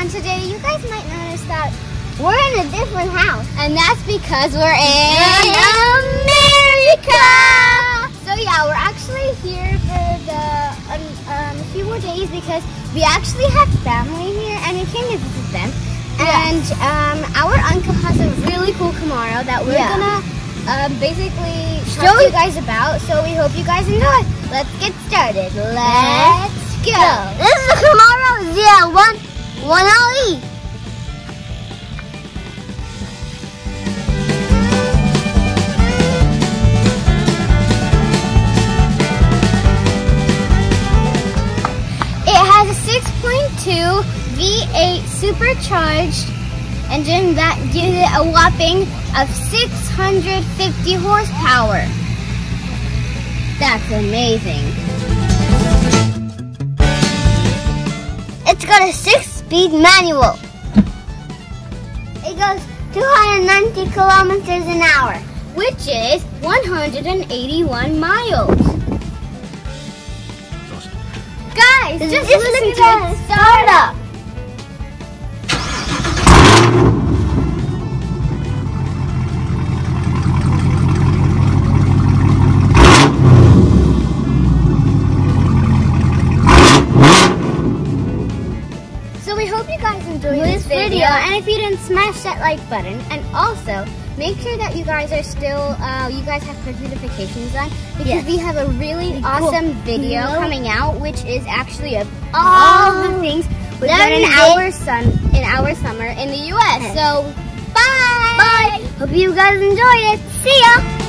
And today you guys might notice that we're in a different house. And that's because we're in America! So yeah, we're actually here for the um, um, a few more days because we actually have family here and we came to visit them. And um, our uncle has a really cool Camaro that we're Yeah. gonna um, basically Show you- guys about. So we hope you guys enjoy. Let's get started. Let's go. This is the Camaro ZL1 1LE. It has a 6.2 V8 supercharged engine that gives it a whopping of 650 horsepower. That's amazing. It's got a six-speed manual. It goes 290 kilometers an hour, which is 181 miles. Guys, just, Just listen look to at it start up. Hope you guys enjoyed this, This video. video. and if you didn't smash that like button, and also make sure that you guys are still, uh, you guys have push notifications on because Yes. we have a really Cool. awesome video No. coming out, which is actually of all the Oh. things we've done in our sun in our summer in the U.S. Yes. So bye. Bye. Hope you guys enjoy it. See ya.